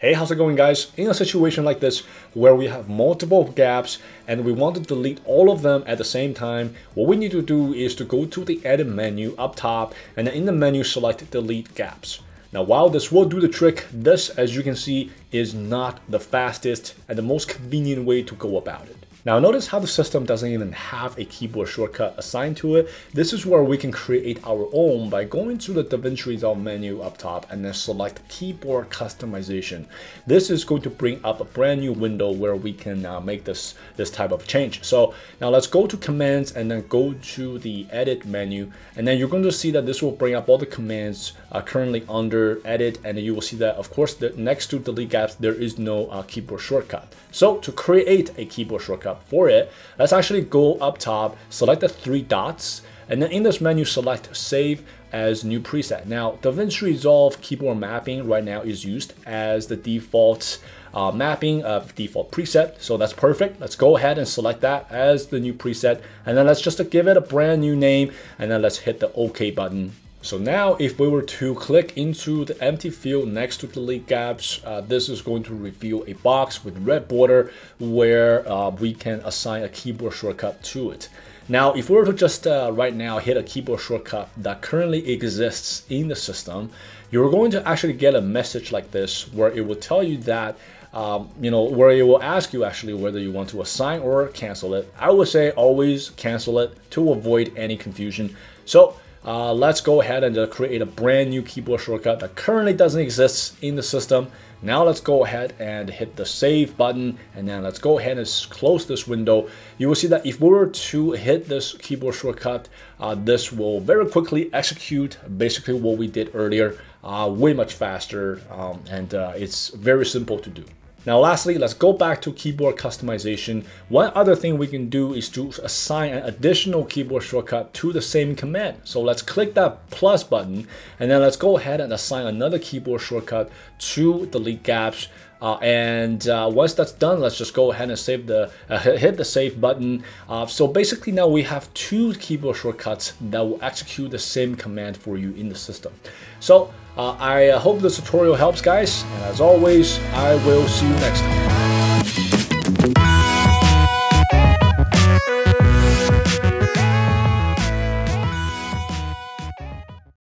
Hey, how's it going guys? In a situation like this where we have multiple gaps and we want to delete all of them at the same time, what we need to do is to go to the edit menu up top and then in the menu select delete gaps. Now while this will do the trick, this as you can see is not the fastest and the most convenient way to go about it. Now notice how the system doesn't even have a keyboard shortcut assigned to it. This is where we can create our own by going to the DaVinci Resolve menu up top and then select keyboard customization. This is going to bring up a brand new window where we can uh, make this, this type of change. So now let's go to commands and then go to the edit menu and then you're going to see that this will bring up all the commands uh, currently under edit and you will see that of course the, next to delete gaps there is no uh, keyboard shortcut. So to create a keyboard shortcut for it, let's actually go up top, select the three dots, and then in this menu, select Save as New Preset. Now, DaVinci Resolve keyboard mapping right now is used as the default uh, mapping of default preset. So that's perfect. Let's go ahead and select that as the new preset. And then let's just give it a brand new name. And then let's hit the OK button so now if we were to click into the empty field next to the lead gaps, uh, this is going to reveal a box with red border where uh, we can assign a keyboard shortcut to it. Now, if we were to just uh, right now hit a keyboard shortcut that currently exists in the system, you're going to actually get a message like this where it will tell you that um, you know, where it will ask you actually whether you want to assign or cancel it. I would say always cancel it to avoid any confusion. So uh, let's go ahead and create a brand new keyboard shortcut that currently doesn't exist in the system. Now let's go ahead and hit the save button and then let's go ahead and close this window. You will see that if we were to hit this keyboard shortcut, uh, this will very quickly execute basically what we did earlier, uh, way much faster um, and uh, it's very simple to do. Now lastly, let's go back to keyboard customization. One other thing we can do is to assign an additional keyboard shortcut to the same command. So let's click that plus button and then let's go ahead and assign another keyboard shortcut to delete gaps. Uh, and uh, once that's done, let's just go ahead and save the uh, hit the save button. Uh, so basically now we have two keyboard shortcuts that will execute the same command for you in the system. So uh, I uh, hope this tutorial helps guys, and as always, I will see you next time.